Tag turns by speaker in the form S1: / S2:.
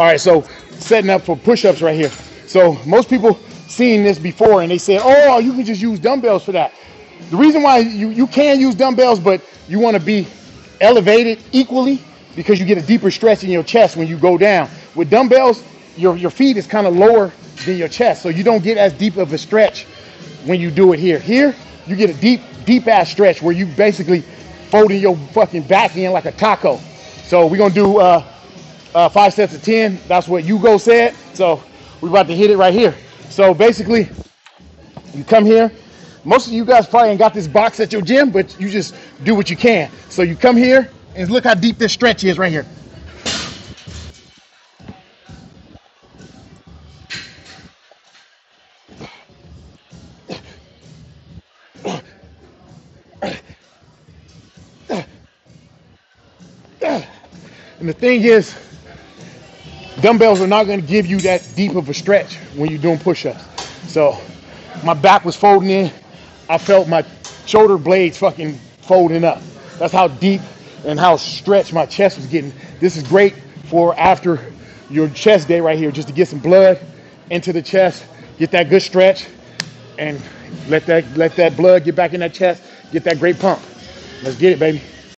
S1: All right, so setting up for push-ups right here. So most people seen this before and they say, oh, you can just use dumbbells for that. The reason why you, you can use dumbbells, but you want to be elevated equally because you get a deeper stretch in your chest when you go down. With dumbbells, your, your feet is kind of lower than your chest, so you don't get as deep of a stretch when you do it here. Here, you get a deep, deep ass stretch where you basically folding your fucking back in like a taco. So we're gonna do uh, uh, five sets of 10. That's what Hugo said. So we're about to hit it right here. So basically, you come here. Most of you guys probably ain't got this box at your gym, but you just do what you can. So you come here and look how deep this stretch is right here. And the thing is, dumbbells are not going to give you that deep of a stretch when you're doing push-ups. So my back was folding in. I felt my shoulder blades fucking folding up. That's how deep and how stretched my chest was getting. This is great for after your chest day right here, just to get some blood into the chest, get that good stretch, and let that let that blood get back in that chest, get that great pump. Let's get it, baby.